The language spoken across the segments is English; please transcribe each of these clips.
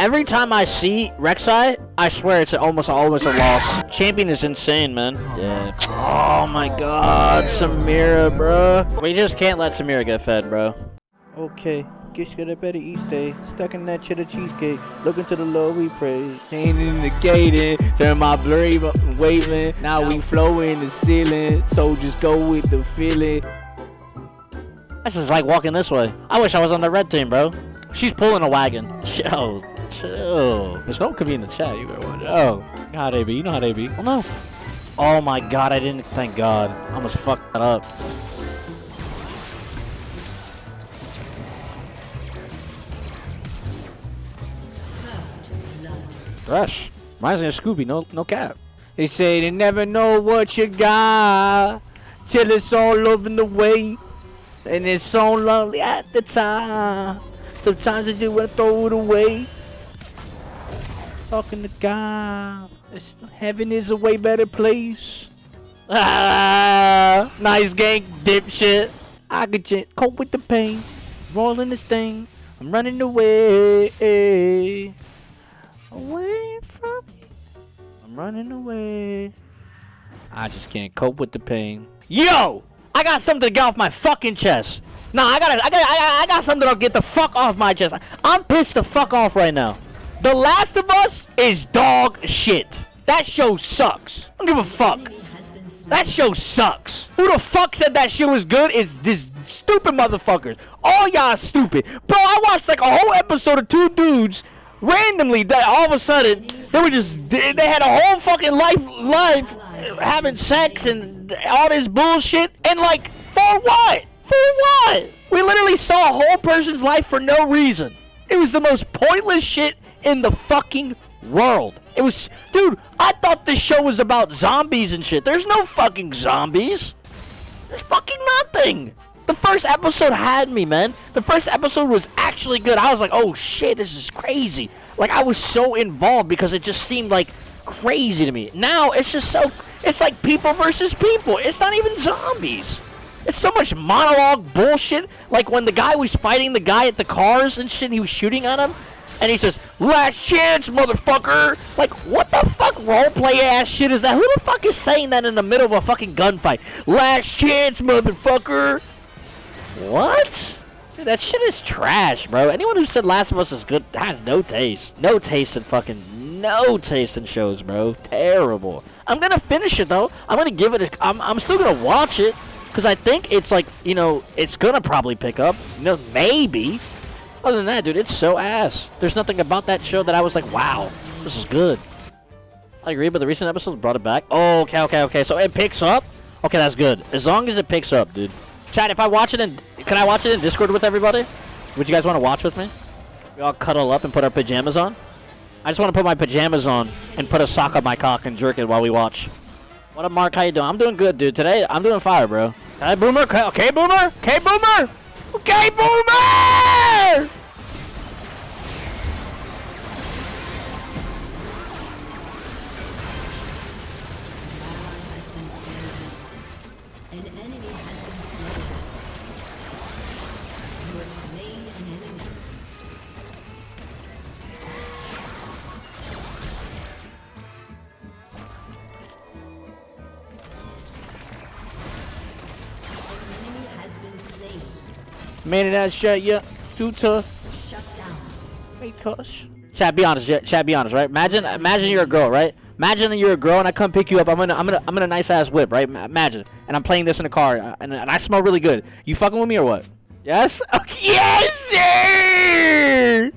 Every time I see Rek'Sai, I swear it's almost always a loss. Champion is insane, man. Yeah. Oh my god, Samira, bro. We just can't let Samira get fed, bro. Okay, guess you got a better East Day. Stuck in that cheddar cheesecake. Looking to the Lord we pray. Ain't indicating. Turn my blurry up and waving. Now we flow in the ceiling. So just go with the feeling. That's just like walking this way. I wish I was on the red team, bro. She's pulling a wagon. Yo, Oh, chill. There's no could be in the chat. You better watch. Oh, you know how they be. You know how they be. Oh no. Oh my god, I didn't. Thank God. I almost fucked that up. Rush. Reminds me of Scooby. No, no cap. They say they never know what you got till it's all over the way. And it's so lonely at the time. Sometimes I just want to throw it away. Talking to God. It's, heaven is a way better place. Ah, nice gang, dipshit. I could just cope with the pain. Rolling this thing. I'm running away. Away from you. I'm running away. I just can't cope with the pain. Yo! I got something to get off my fucking chest. Nah, I gotta, I got, I I got something to get the fuck off my chest. I'm pissed the fuck off right now. The Last of Us is dog shit. That show sucks. I don't give a fuck. That show sucks. Who the fuck said that shit was good is this stupid motherfuckers. All y'all stupid. Bro, I watched like a whole episode of two dudes randomly that all of a sudden they were just they they had a whole fucking life life having sex and all this bullshit and like for what? For what? We literally saw a whole person's life for no reason. It was the most pointless shit in the fucking world. It was, dude, I thought this show was about zombies and shit. There's no fucking zombies. There's fucking nothing. The first episode had me, man. The first episode was actually good. I was like, oh shit, this is crazy. Like, I was so involved because it just seemed like crazy to me. Now, it's just so, it's like people versus people. It's not even zombies. It's so much monologue bullshit. Like when the guy was fighting the guy at the cars and shit, he was shooting at him. And he says, last chance, motherfucker! Like, what the fuck roleplay ass shit is that? Who the fuck is saying that in the middle of a fucking gunfight? Last chance, motherfucker! What? Dude, that shit is trash, bro. Anyone who said Last of Us is good has no taste. No taste in fucking, no taste in shows, bro. Terrible. I'm gonna finish it, though. I'm gonna give it a, I'm, I'm still gonna watch it. Because I think it's like, you know, it's gonna probably pick up. You know, maybe. Other than that, dude, it's so ass. There's nothing about that show that I was like, wow, this is good. I agree, but the recent episodes brought it back. Oh, okay, okay, okay. So it picks up? Okay, that's good. As long as it picks up, dude. Chad, if I watch it in... Can I watch it in Discord with everybody? Would you guys want to watch with me? We all cuddle up and put our pajamas on? I just want to put my pajamas on and put a sock on my cock and jerk it while we watch. What up, Mark? How you doing? I'm doing good, dude. Today, I'm doing fire, bro. Hey, Boomer? Okay, Boomer? Okay, Boomer? Okay, Boomer! An enemy has been slain. You have slain an enemy. Has been slain. Man, it that shut you. Too tough. Shut down. Hey, Tush. Chad, be honest. Chad, be honest, right? Imagine, imagine you're a girl, right? Imagine that you're a girl and I come pick you up. I'm gonna, I'm gonna, I'm in a nice ass whip, right? Imagine, and I'm playing this in the car, uh, and, and I smell really good. You fucking with me or what? Yes? Okay. Yes, sir.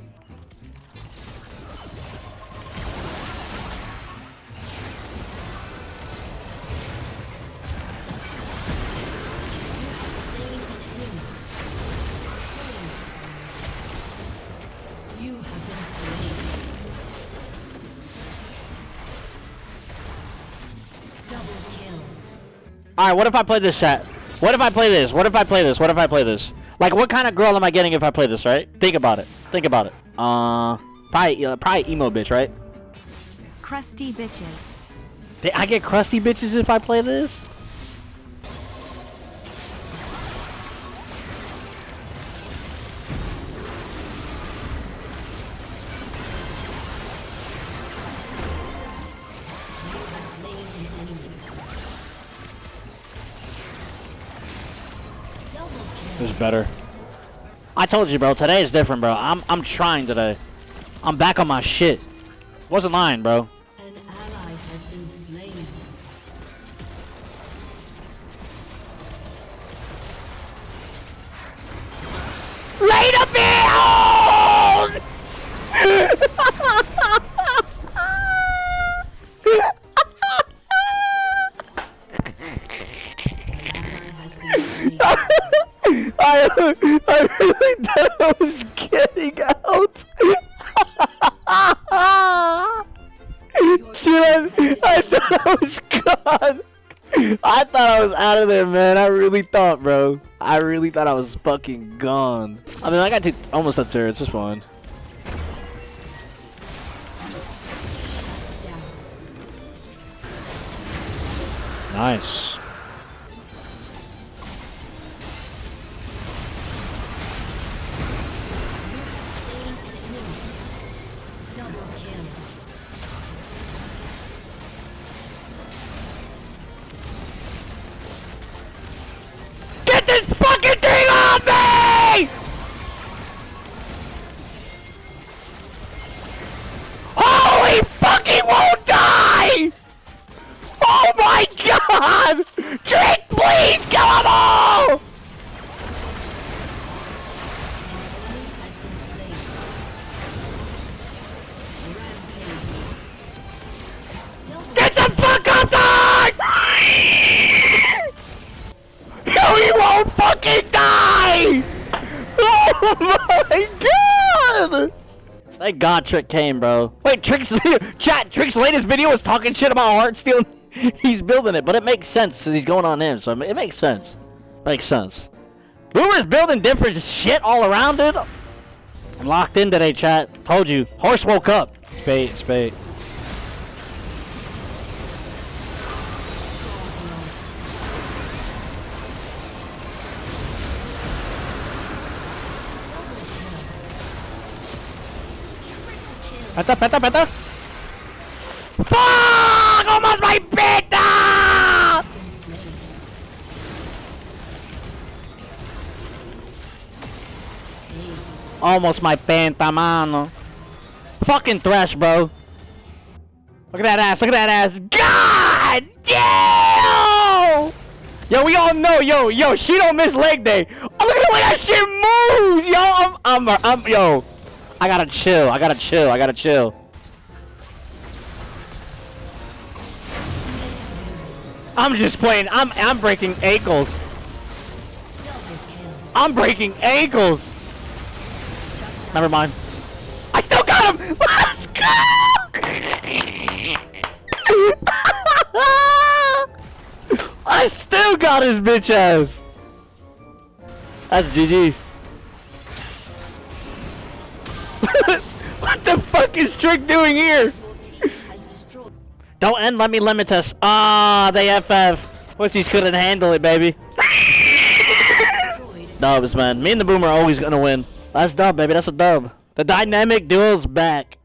All right. What if I play this, chat? What if I play this? What if I play this? What if I play this? Like, what kind of girl am I getting if I play this, right? Think about it. Think about it. Uh, probably, uh, probably emo bitch, right? Crusty bitches. I get crusty bitches if I play this? It's better. I told you, bro. Today is different, bro. I'm I'm trying today. I'm back on my shit. Wasn't lying, bro. Thought I was out of there, man. I really thought, bro. I really thought I was fucking gone. I mean, I got to almost up there. It's just fine. Nice. God! Trick, please kill them all! Enemy has been slain. Rampage. Get the fuck up there! No, he won't fucking die! Oh my god! Thank God Trick came, bro. Wait, Trick's chat. Trick's latest video was talking shit about Heartsteel. He's building it, but it makes sense he's going on him, so it makes sense. Makes sense. Boomer's building different shit all around it. I'm locked in today, chat. Told you. Horse woke up. Spade, spade. Penta, penta, penta. Almost my penta, mano. Fucking thrash, bro. Look at that ass, look at that ass. God damn! Yo, we all know, yo, yo, she don't miss leg day. Oh, look at the way that shit moves, yo. I'm, I'm, I'm, yo. I gotta chill, I gotta chill, I gotta chill. I'm just playing, I'm, I'm breaking ankles. I'm breaking ankles. Never mind. I still got him. Let's go. I still got his bitch ass. That's GG. what the fuck is Trick doing here? Don't end, let me limit us. Ah, they FF. Pussies couldn't handle it, baby. Dubs, man. Me and the Boomer are always gonna win. That's dub, baby. That's a dub. The dynamic duel's back.